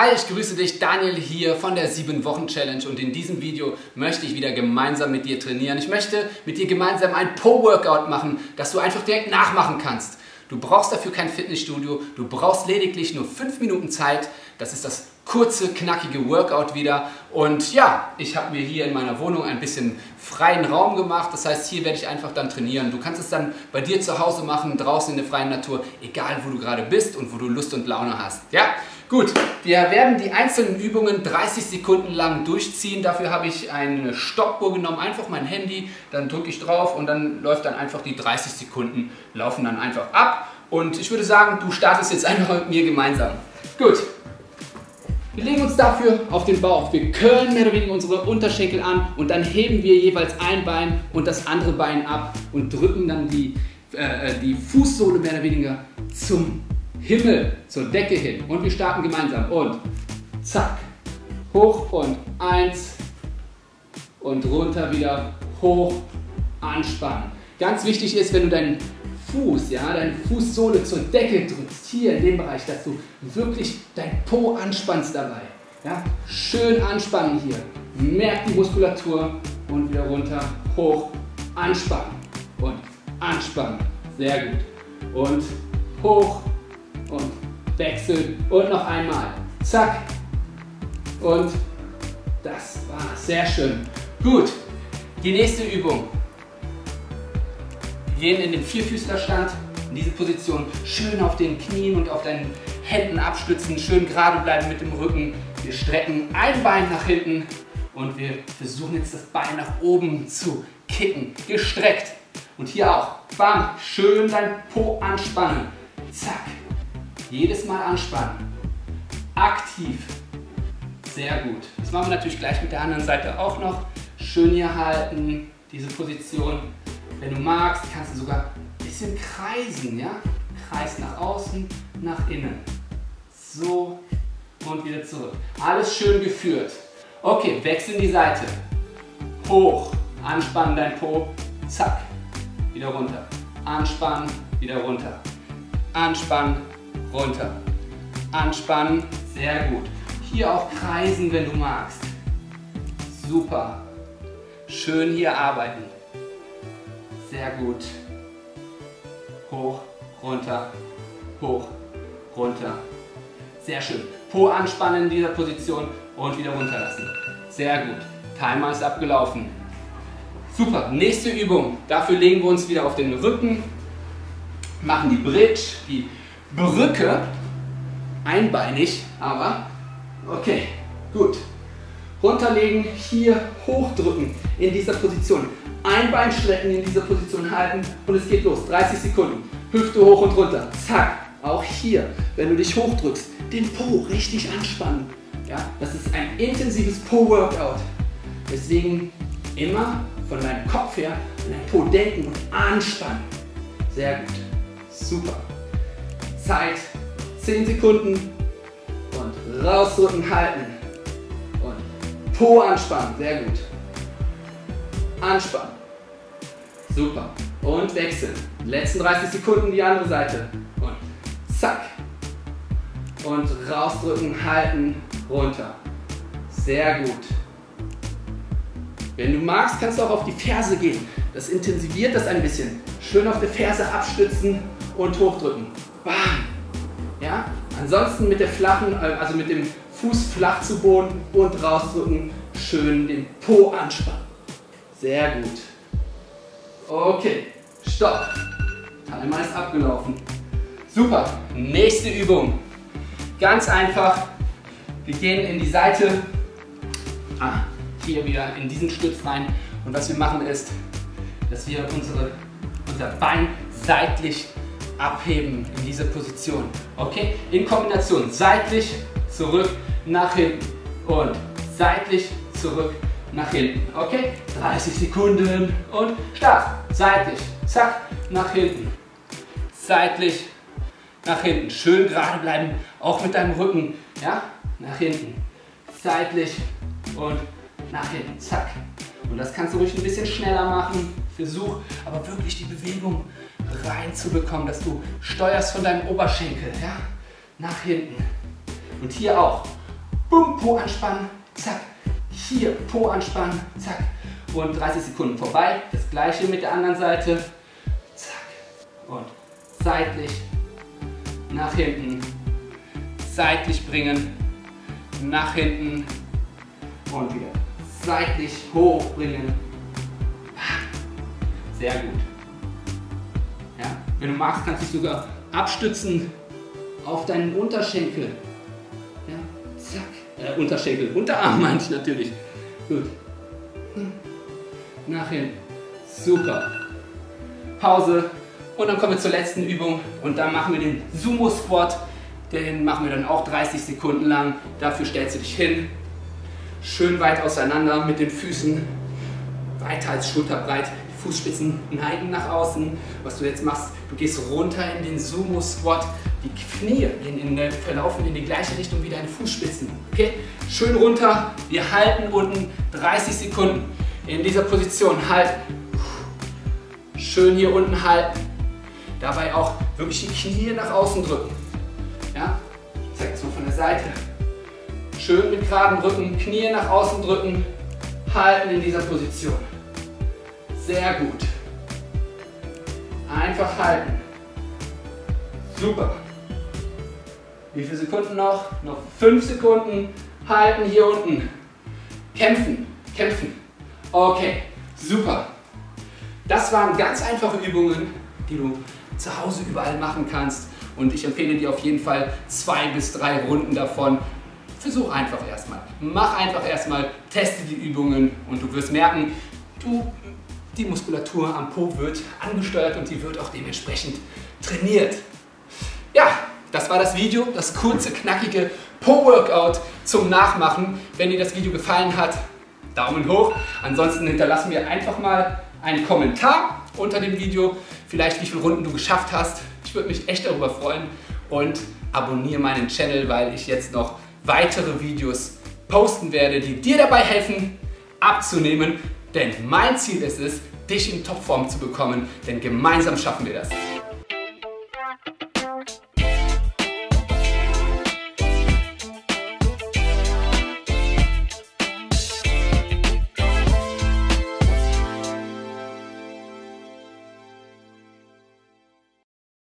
Hi, ich grüße dich, Daniel hier von der 7-Wochen-Challenge und in diesem Video möchte ich wieder gemeinsam mit dir trainieren. Ich möchte mit dir gemeinsam ein Po-Workout machen, das du einfach direkt nachmachen kannst. Du brauchst dafür kein Fitnessstudio, du brauchst lediglich nur 5 Minuten Zeit. Das ist das kurze, knackige Workout wieder. Und ja, ich habe mir hier in meiner Wohnung ein bisschen freien Raum gemacht. Das heißt, hier werde ich einfach dann trainieren. Du kannst es dann bei dir zu Hause machen, draußen in der freien Natur, egal wo du gerade bist und wo du Lust und Laune hast. Ja, gut. Wir werden die einzelnen Übungen 30 Sekunden lang durchziehen. Dafür habe ich eine Stoppuhr genommen, einfach mein Handy, dann drücke ich drauf und dann läuft dann einfach die 30 Sekunden, laufen dann einfach ab. Und ich würde sagen, du startest jetzt einfach mit mir gemeinsam. Gut, wir legen uns dafür auf den Bauch. Wir curlen mehr oder weniger unsere Unterschenkel an und dann heben wir jeweils ein Bein und das andere Bein ab und drücken dann die, äh, die Fußsohle mehr oder weniger zum Himmel, zur Decke hin. Und wir starten gemeinsam. Und zack, hoch und eins und runter wieder hoch, anspannen. Ganz wichtig ist, wenn du deinen Fuß, ja, deine Fußsohle zur Decke drückst, hier in dem Bereich, dass du wirklich dein Po anspannst dabei. Ja? Schön anspannen hier. Merk die Muskulatur und wieder runter, hoch, anspannen und anspannen. Sehr gut. Und hoch und wechseln und noch einmal. Zack. Und das war sehr schön. Gut. Die nächste Übung gehen in den Vierfüßlerstand, in diese Position, schön auf den Knien und auf deinen Händen abstützen, schön gerade bleiben mit dem Rücken. Wir strecken ein Bein nach hinten und wir versuchen jetzt das Bein nach oben zu kicken, gestreckt. Und hier auch, bam, schön dein Po anspannen, zack, jedes Mal anspannen, aktiv, sehr gut. Das machen wir natürlich gleich mit der anderen Seite auch noch. Schön hier halten, diese Position. Wenn du magst, kannst du sogar ein bisschen kreisen, ja? Kreis nach außen, nach innen. So und wieder zurück. Alles schön geführt. Okay, wechseln die Seite. Hoch, anspannen dein Po, zack, wieder runter. Anspannen, wieder runter. Anspannen, runter. Anspannen, sehr gut. Hier auch kreisen, wenn du magst. Super. Schön hier arbeiten. Sehr gut. Hoch, runter, hoch, runter. Sehr schön. Po anspannen in dieser Position und wieder runterlassen. Sehr gut. Timer ist abgelaufen. Super. Nächste Übung. Dafür legen wir uns wieder auf den Rücken, machen die Bridge, die Brücke. Einbeinig, aber okay. Gut. Runterlegen, hier hochdrücken in dieser Position. Ein Bein strecken, in dieser Position halten und es geht los. 30 Sekunden. Hüfte hoch und runter. Zack. Auch hier, wenn du dich hochdrückst, den Po richtig anspannen. Ja, das ist ein intensives Po-Workout. Deswegen immer von deinem Kopf her an dein Po denken und anspannen. Sehr gut. Super. Zeit 10 Sekunden und rausdrücken, halten. Und Po anspannen. Sehr gut. Anspannen. Super. Und wechseln. Letzten 30 Sekunden die andere Seite. Und zack. Und rausdrücken, halten, runter. Sehr gut. Wenn du magst, kannst du auch auf die Ferse gehen. Das intensiviert das ein bisschen. Schön auf der Ferse abstützen und hochdrücken. Bam. Ja? Ansonsten mit der flachen, also mit dem Fuß flach zu Boden und rausdrücken. Schön den Po anspannen. Sehr gut. Okay, stopp. Timer ist abgelaufen. Super. Nächste Übung. Ganz einfach. Wir gehen in die Seite. Ah, hier wieder in diesen Stütz rein. Und was wir machen ist, dass wir unsere, unser Bein seitlich abheben in diese Position. Okay? In Kombination seitlich, zurück, nach hinten und seitlich, zurück, nach hinten. Okay? 30 Sekunden und Start. Seitlich, zack, nach hinten. Seitlich, nach hinten. Schön gerade bleiben, auch mit deinem Rücken. Ja? Nach hinten. Seitlich und nach hinten. Zack. Und das kannst du ruhig ein bisschen schneller machen. Versuch aber wirklich die Bewegung reinzubekommen, dass du steuerst von deinem Oberschenkel. Ja? Nach hinten. Und hier auch. Bumm, Po anspannen, zack. Hier, Po anspannen, zack. Und 30 Sekunden vorbei. Das gleiche mit der anderen Seite. Zack. Und seitlich, nach hinten, seitlich bringen, nach hinten und wieder seitlich hochbringen. Sehr gut. Ja, wenn du magst, kannst du dich sogar abstützen auf deinen Unterschenkel. Ja, zack. Äh, Unterschenkel, Unterarm meinte ich natürlich. Gut. Nach hinten. Super. Pause. Und dann kommen wir zur letzten Übung und dann machen wir den Sumo Squat. Den machen wir dann auch 30 Sekunden lang. Dafür stellst du dich hin, schön weit auseinander mit den Füßen, weiter als schulterbreit. Die Fußspitzen neigen nach außen. Was du jetzt machst, du gehst runter in den Sumo Squat. Die Knie gehen in der, verlaufen in die gleiche Richtung wie deine Fußspitzen. Okay? Schön runter. Wir halten unten 30 Sekunden in dieser Position. Halt. Schön hier unten halten. Dabei auch wirklich die Knie nach außen drücken. Ja? Ich zeige es mal von der Seite. Schön mit geradem Rücken, Knie nach außen drücken, halten in dieser Position. Sehr gut. Einfach halten. Super. Wie viele Sekunden noch? Noch fünf Sekunden. Halten hier unten. Kämpfen, kämpfen. Okay, super. Das waren ganz einfache Übungen, die du zu Hause überall machen kannst. Und ich empfehle dir auf jeden Fall zwei bis drei Runden davon. Versuch einfach erstmal. Mach einfach erstmal, teste die Übungen und du wirst merken, du, die Muskulatur am Po wird angesteuert und die wird auch dementsprechend trainiert. Das war das Video, das kurze, knackige Po-Workout zum Nachmachen. Wenn dir das Video gefallen hat, Daumen hoch. Ansonsten hinterlassen wir einfach mal einen Kommentar unter dem Video, vielleicht wie viele Runden du geschafft hast. Ich würde mich echt darüber freuen und abonniere meinen Channel, weil ich jetzt noch weitere Videos posten werde, die dir dabei helfen, abzunehmen. Denn mein Ziel ist es, dich in Topform zu bekommen, denn gemeinsam schaffen wir das.